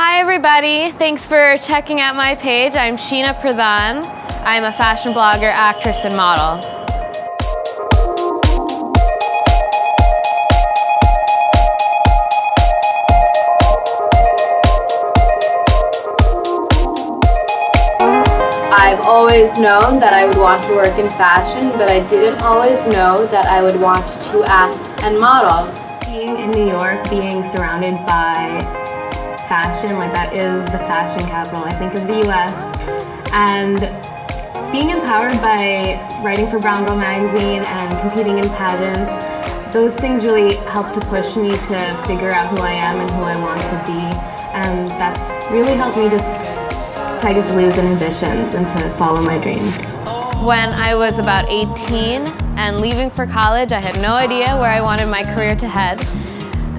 Hi everybody, thanks for checking out my page. I'm Sheena Pradhan. I'm a fashion blogger, actress, and model. I've always known that I would want to work in fashion, but I didn't always know that I would want to act and model. Being in New York, being surrounded by fashion, like that is the fashion capital, I think, of the US. And being empowered by writing for Brown Girl magazine and competing in pageants, those things really helped to push me to figure out who I am and who I want to be. And that's really helped me just I guess lose inhibitions and to follow my dreams. When I was about 18 and leaving for college, I had no idea where I wanted my career to head.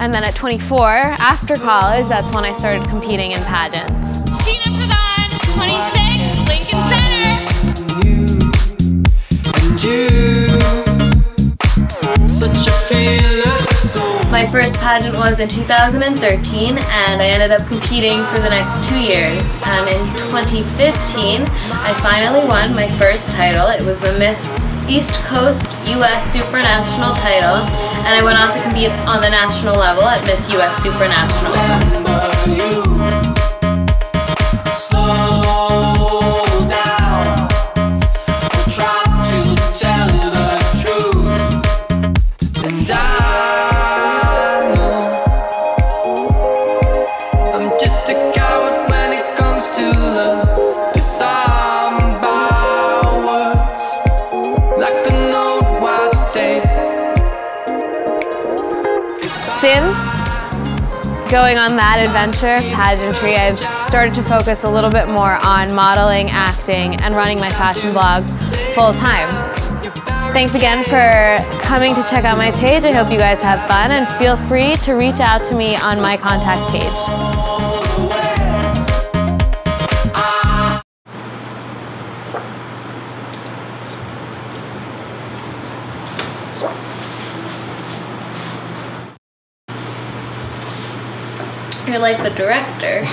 And then at 24, after college, that's when I started competing in pageants. Sheena Pradhan, 26, Lincoln Center. My first pageant was in 2013 and I ended up competing for the next two years. And in 2015, I finally won my first title. It was the Miss East Coast US Supranational title and I went on to compete on the national level at Miss US Supranational. Since going on that adventure, pageantry, I've started to focus a little bit more on modeling, acting, and running my fashion blog full time. Thanks again for coming to check out my page. I hope you guys have fun and feel free to reach out to me on my contact page. You're like the director.